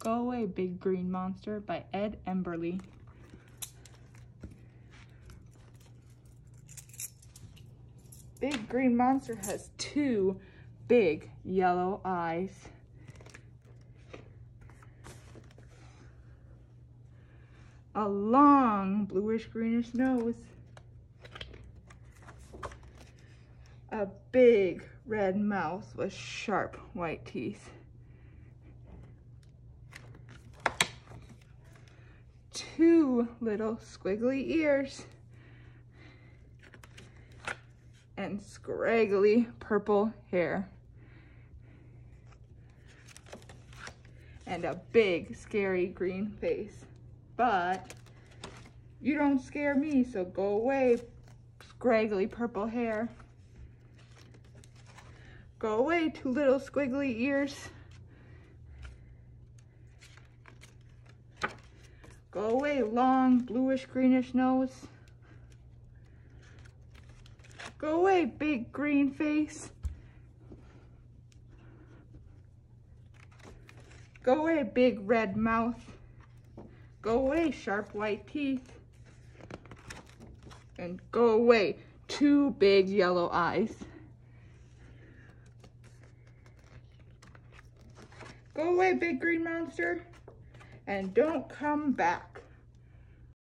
Go Away Big Green Monster by Ed Emberley. Big Green Monster has two big yellow eyes. A long bluish greenish nose. A big red mouth with sharp white teeth. Two little squiggly ears and scraggly purple hair. And a big, scary green face. But you don't scare me, so go away, scraggly purple hair. Go away, two little squiggly ears. Go away, long, bluish, greenish nose. Go away, big green face. Go away, big red mouth. Go away, sharp white teeth. And go away, two big yellow eyes. Go away, big green monster and don't come back.